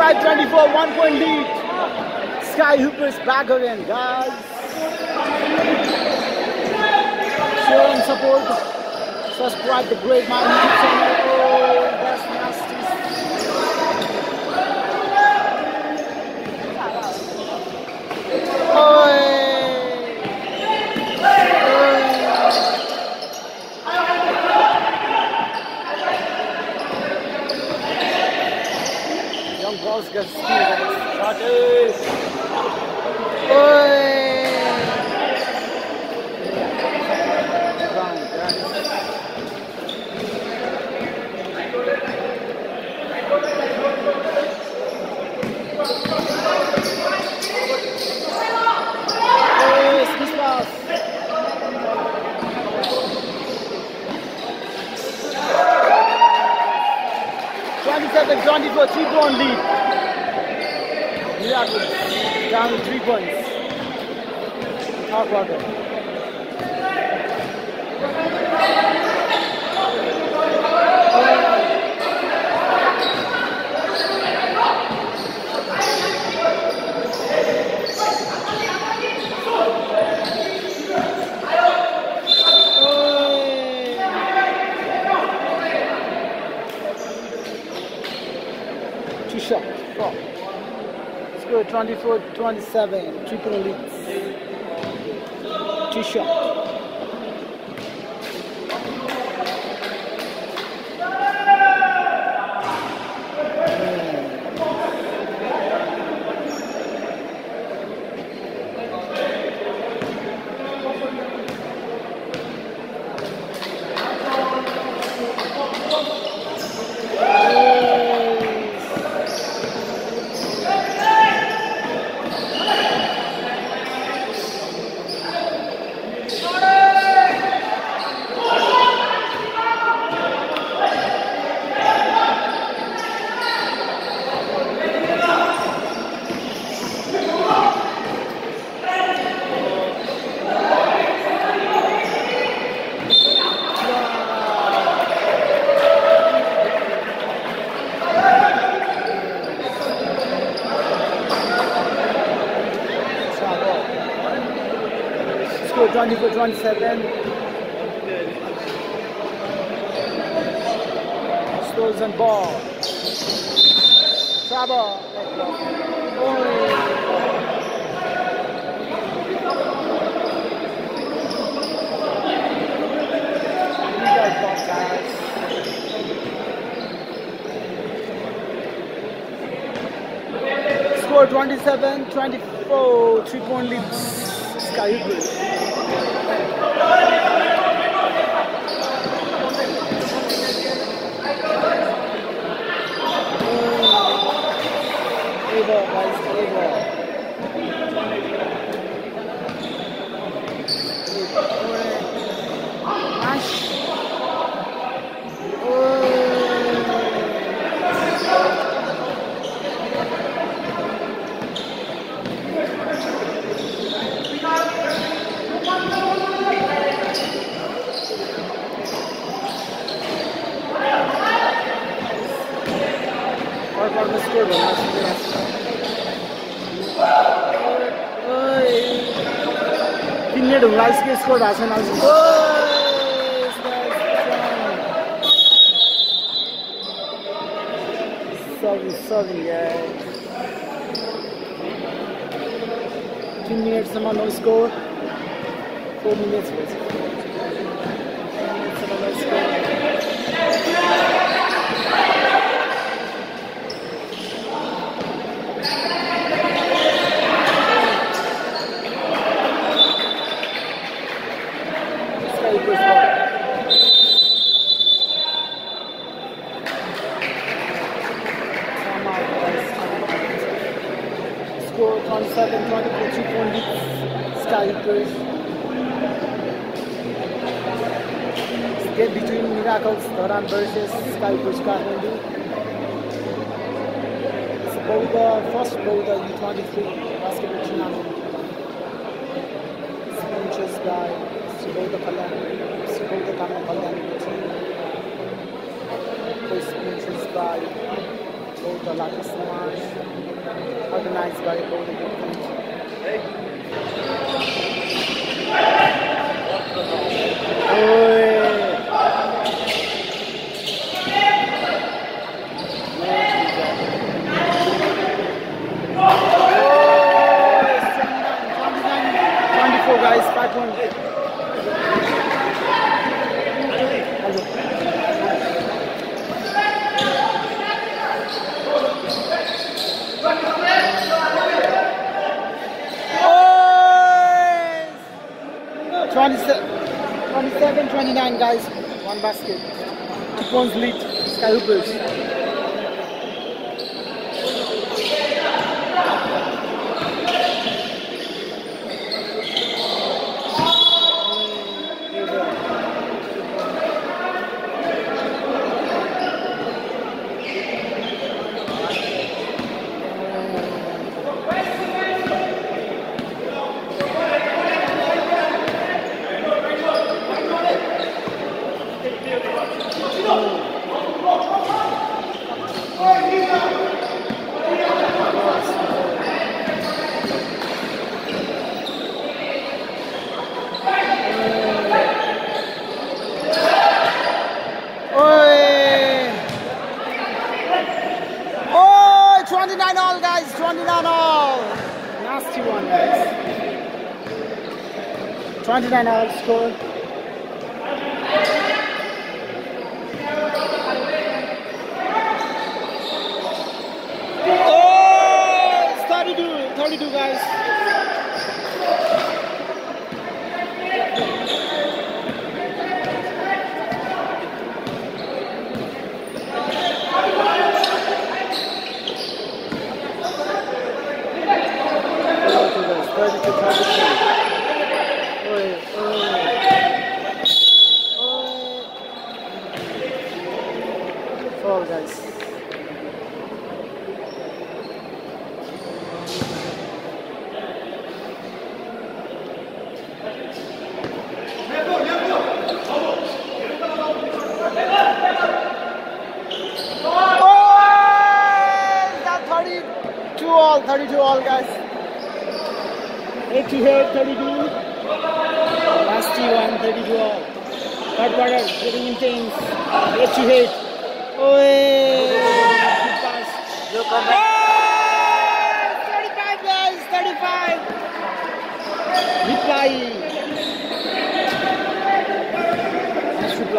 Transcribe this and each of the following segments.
25-24, one point lead. Sky Hoopers back again, guys. Share and support. Subscribe to Great Maya YouTube channel. Oh, that's nasty. Speed. Shot it. Oi. Pass. Twenty-seven, twenty-four, three-point lead. Miracle. Down to three points. Talk about 24-27, triple elite. T-shirt. 24 27. Stones and ball. Trouble. Oh. Score 27 24. Three point lead. Ginásio Reinaldo de Score 27 24, two point lead. Sky between Miracles versus Sky. It's first Boudha U23 basketball tournament. Sponsors by Subodha Kalyan, Subodha Kama Kalyan team. Co-sponsors by Both are lucky smash organized by Golden guys, 5 points. Oh! 27, 27, 29 guys, one basket. Two points lead, Sky.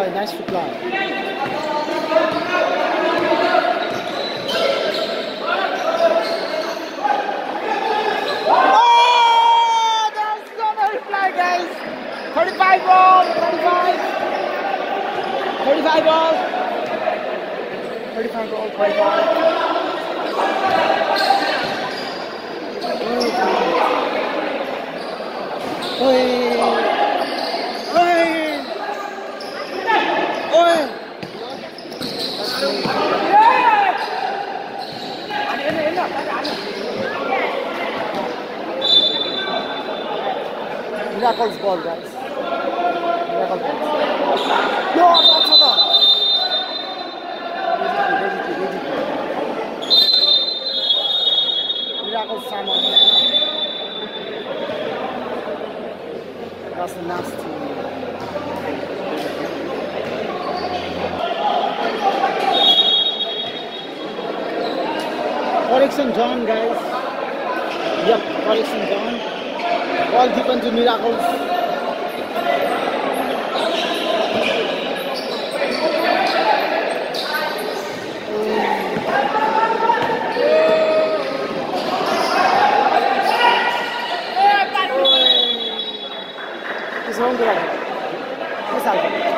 Reply, nice reply. Oh, reply, guys. 35 ball, 35. 35 ball. 35 gold, 25. Oi! Oi! Oi! Miracles ball, guys. Miracles ball. No, that's not Miracle Salmon. That's nasty. Correction John guys. Yep, correction John. All depends on miracles. Londra. Salve.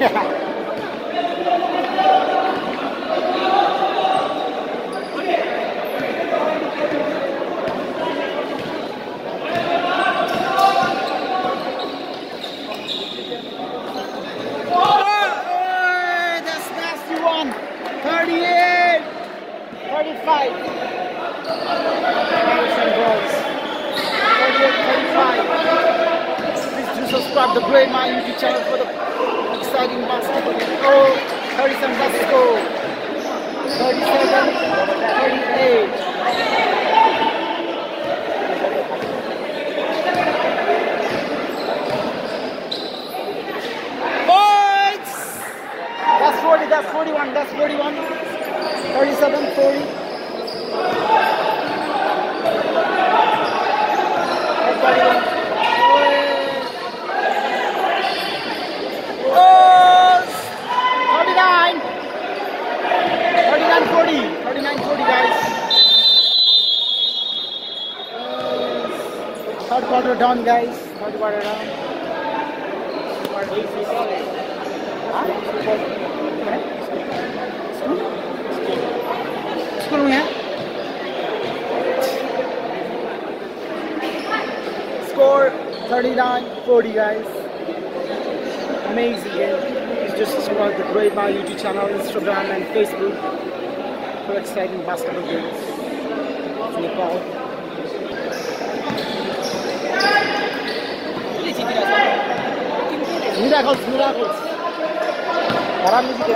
Yeah. 35. Harrison Balls. 38 35. Please do subscribe to Great Maya YouTube channel for the exciting basketball. Oh, Harrison, let's go. 37, 38. Points! That's 40, that's 41, that's 41. 37, 40. That's 41. Oh, 39. 39, 40. 39, 40, guys water down, guys. Put water score 39 40 guys. Amazing game it's just about the great maya youtube channel instagram and facebook. For exciting basketball games. Nepal Miracles, miracles. Haram music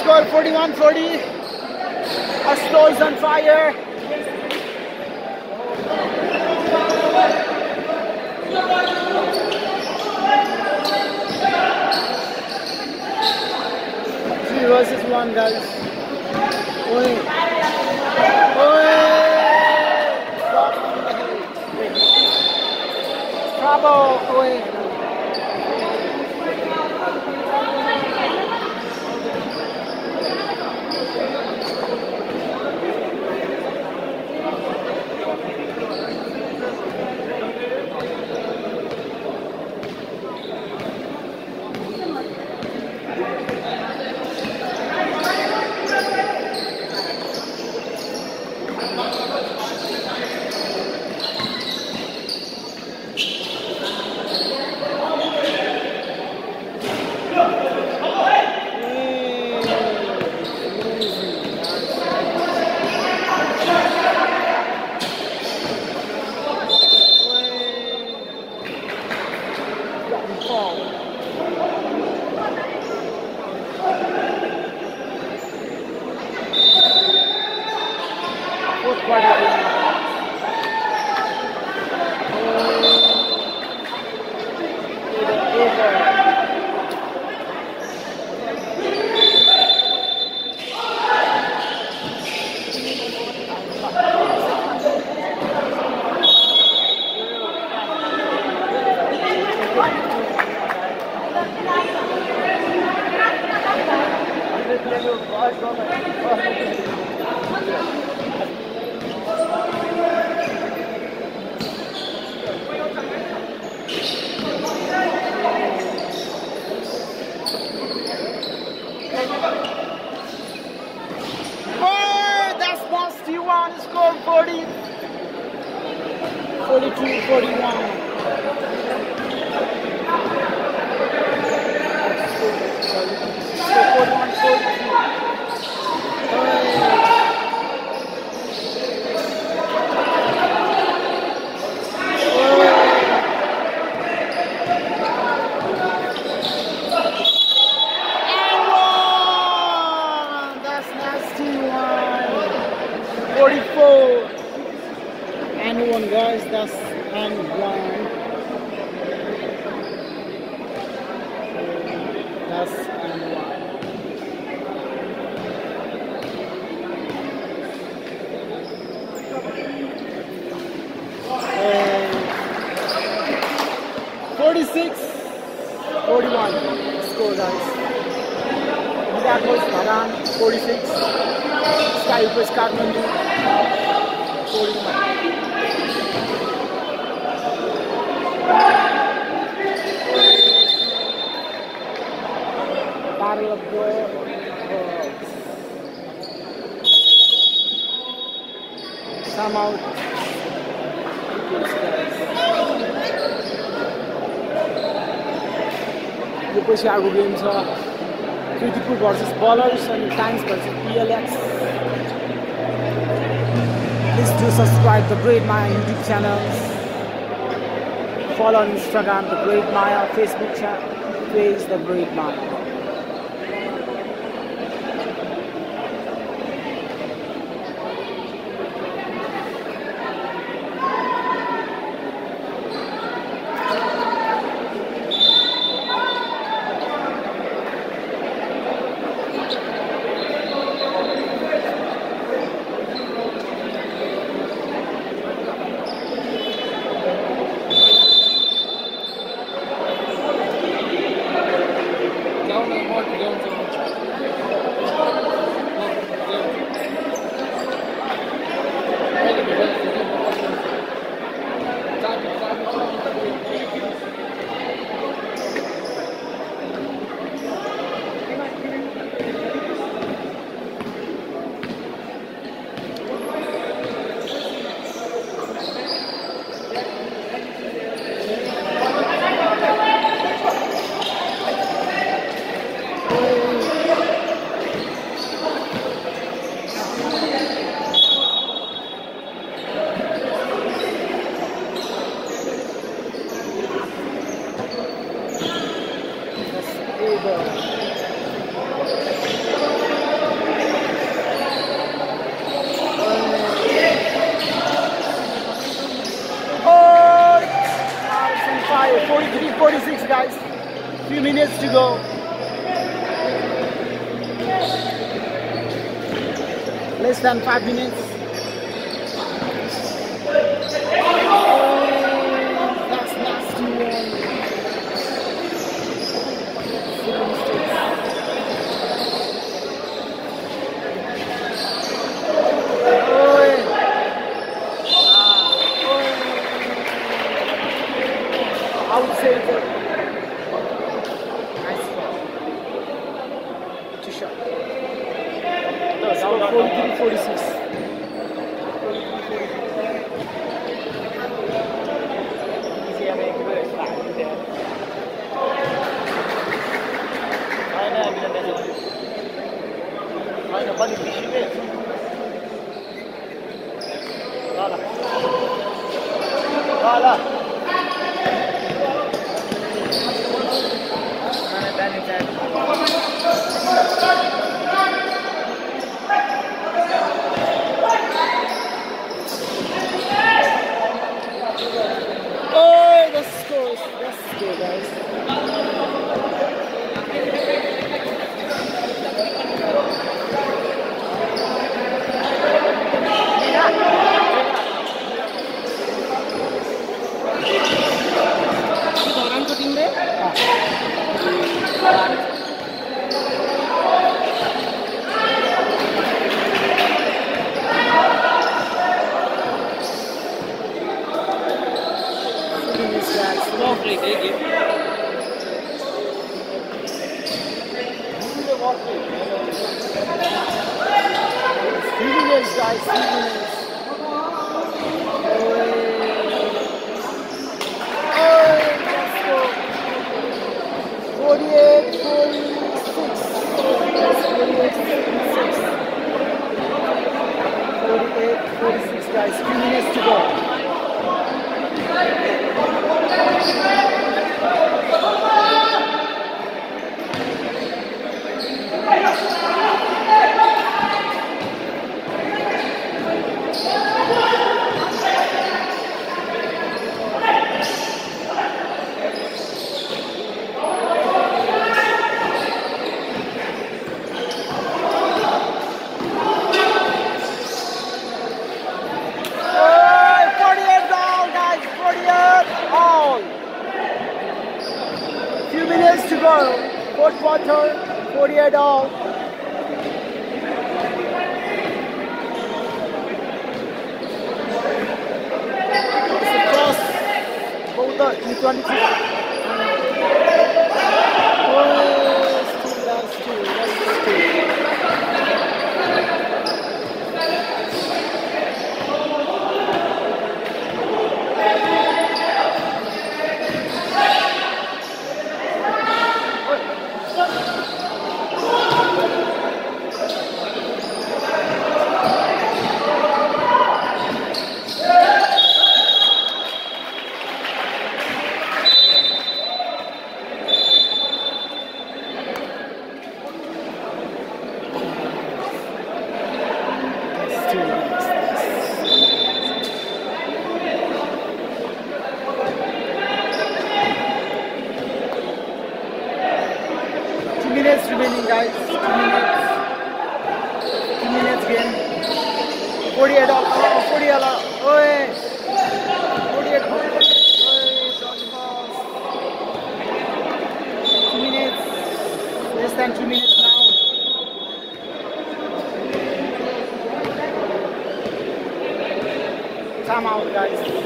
Score 41 40. Asto is on fire. Three versus one, guys. Oi. Oi. Drop on the head. Trouble. Oi. Fourth quarter. Oh, that's nasty one. Score 40. 42 કાર્ય સામાઉટ यो पछि आएको game छ क्रिटिकु versus ballers अनि times versus PLX please to subscribe the great Maya YouTube channel follow on Instagram the great Maya Facebook page the great Maya quarter, fourth quarter, 48 all. Both the E26 48 all. Oh, 40 all. Oi. 48 all. Oi. Two minutes. Less than two minutes now. Time out, guys.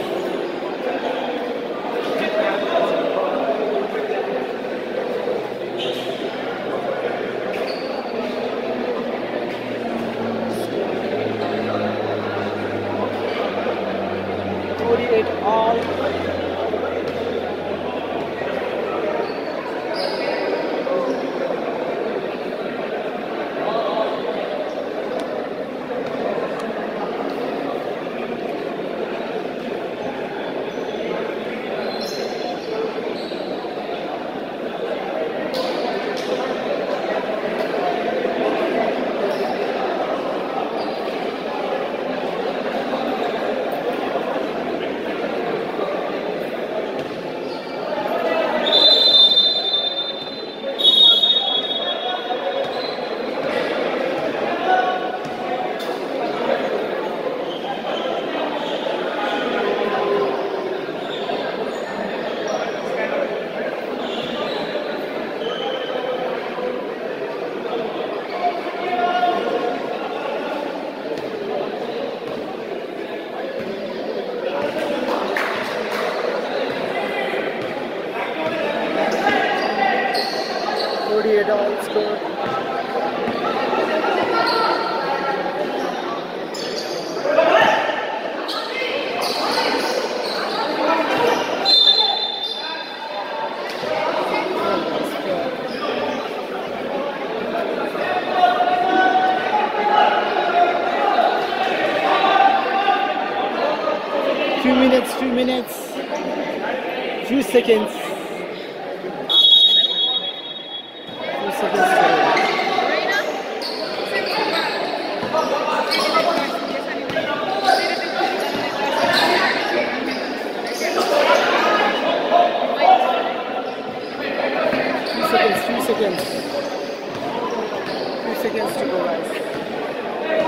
Seconds. Few seconds. to go. Few seconds, few seconds. Few seconds to go, guys.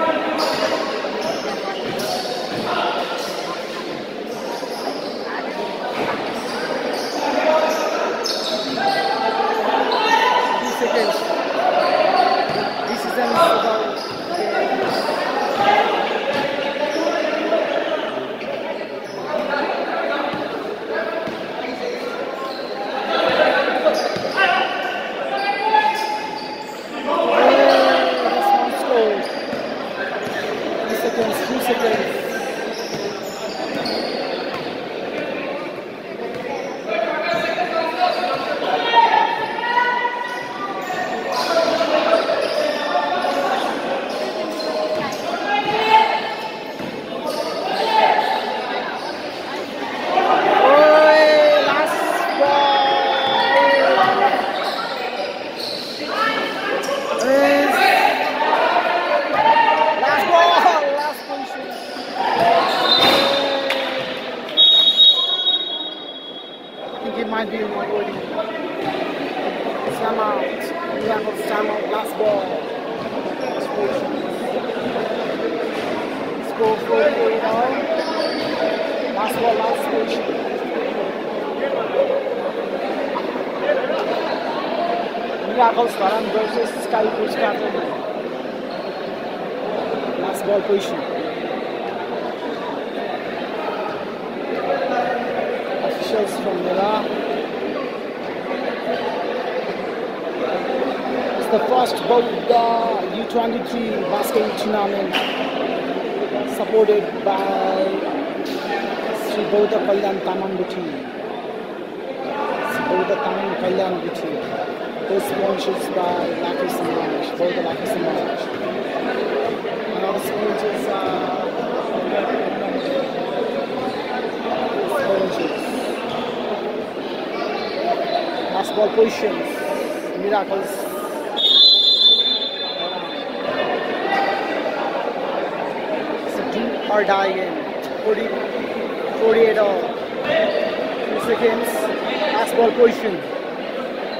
Few seconds. This is an about Response code. Few seconds, few seconds. Oi, last ball. Is last ball, last position. I think it might be in my body. Sam out. Miracle Sam out. Last ball. Last position. Score 48 all. Last ball, last position. Miracles Dharan Sky Push Last ball position. Officials from Mira. It's the first Boudha U23 basket tournament supported by Sri Boudha Kalyan Tamang Guthi. Sri Boudha Tamang Kalyan Guthi. Co-sponsors by Lucky Samaj, Boudha Lucky Samaj. And our sponsors are sponsors. Basketball positions, miracles. It's a do or die game. 40, 48 all. Two seconds. Basketball position.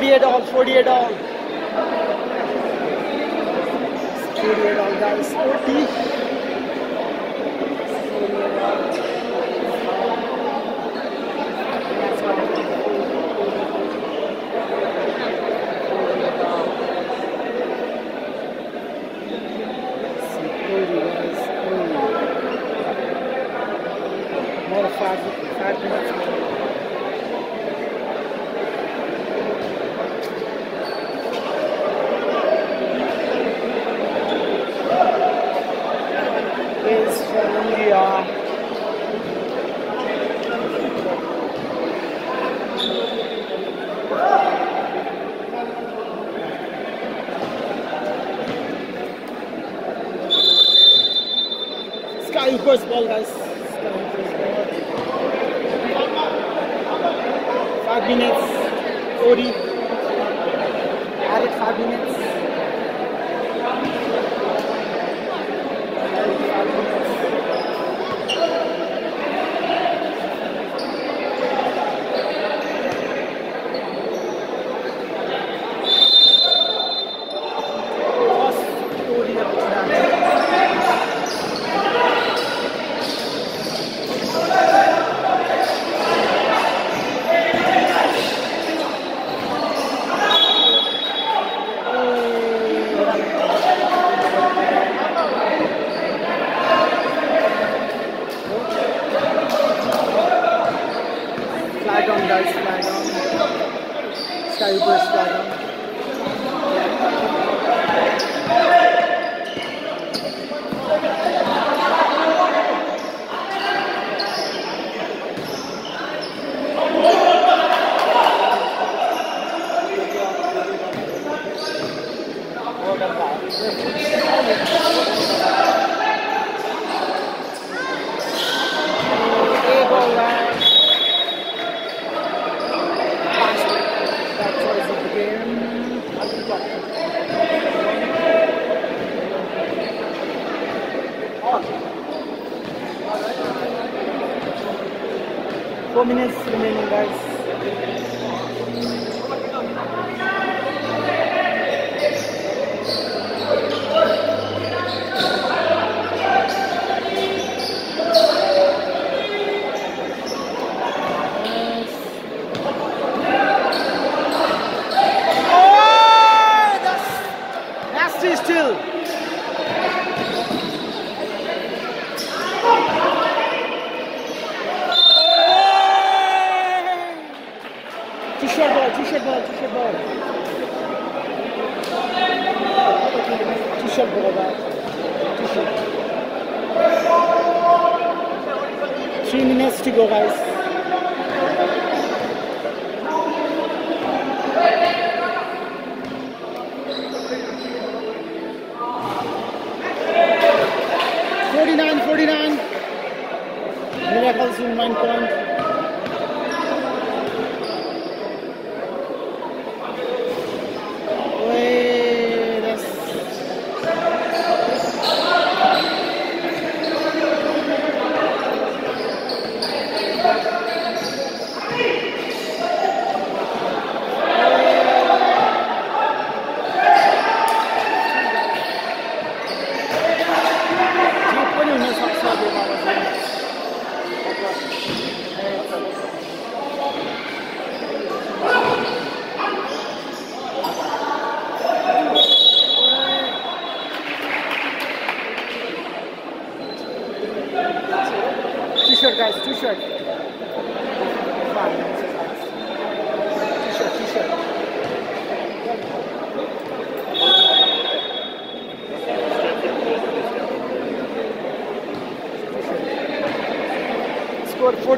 48 all, 48 all. 48 all guys, 40. Five, five minutes.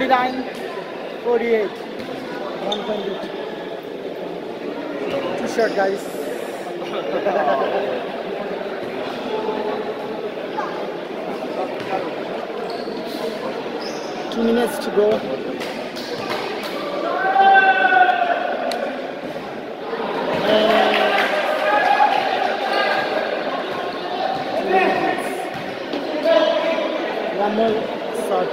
49 48. One point lead. Two shot, guys. Two minutes to go. And one more shot.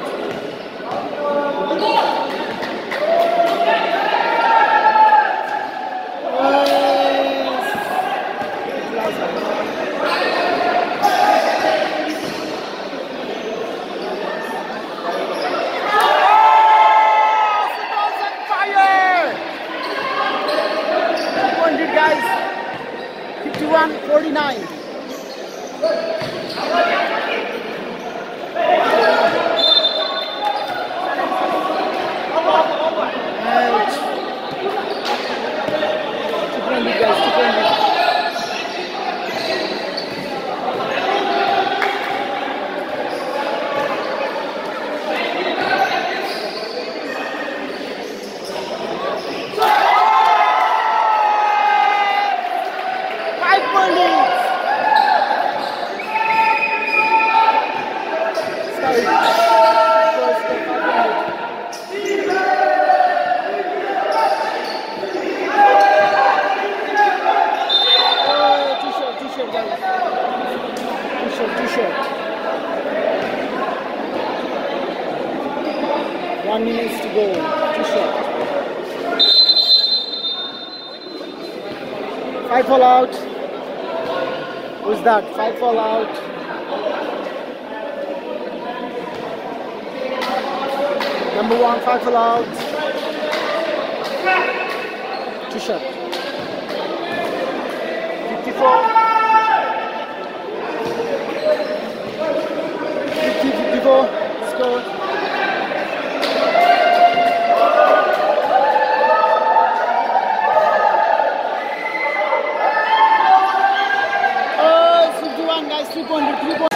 guys 51 49 Ouch. Two point lead, guys, two point lead. Five point lead. Sorry. First, uh, five point lead. Oh, too short, too short, guys. Too short, too short. One minute to go. Short. Five fall out. Who's that? Five fall out. Number one, five fall out. Two shot. 54. 50, 54. Score. Oh, it's 51 guys, 3 point, 3 point.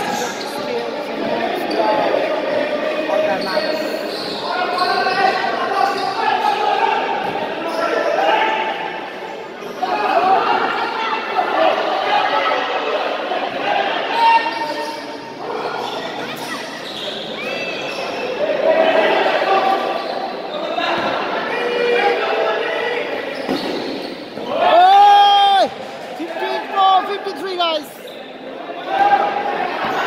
Oh! 54, 53 guys.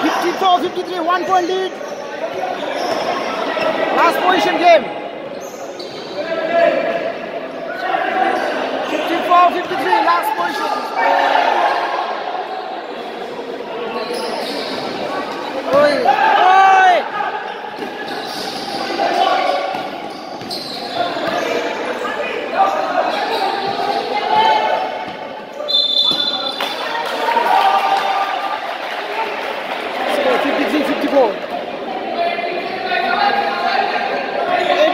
54, 53, one point lead. Last position game. 54, 53, last position. Oi, oi. Score 53, 54.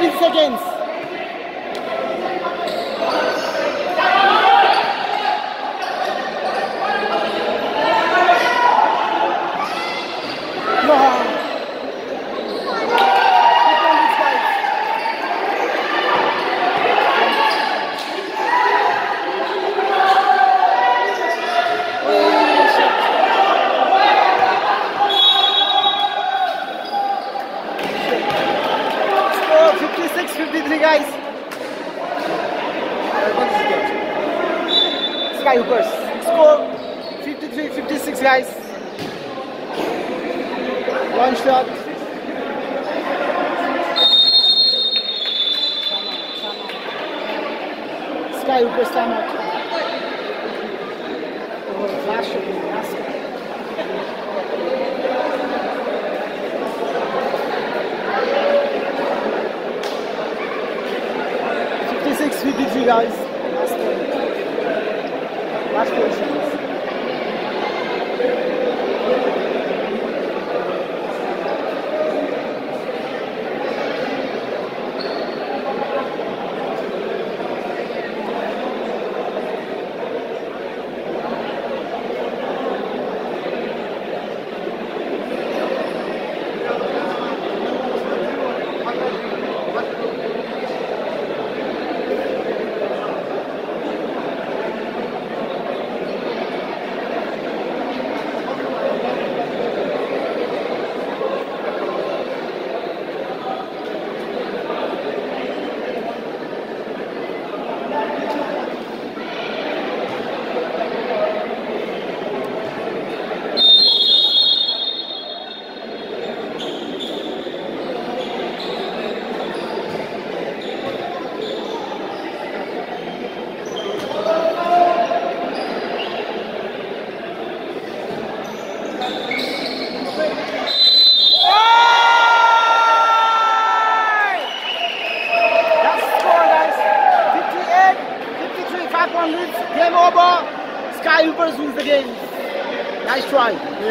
18 seconds. No. Keep on this, guys. Oh, shit. Score 56 53 guys. Sky Hoopers. Score 53 56 guys. One shot. Sky Hoopers timeout. Oh, flash shot in the basket. Fifty-six, fifty-three guys. Last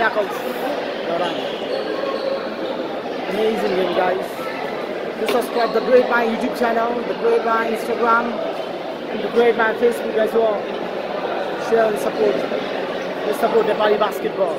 Miracles. Amazing game, guys. Do subscribe the Great Maya YouTube channel, the Great Maya Instagram, and the Great Maya Facebook as well. Share and support. Let's support the Nepali basketball.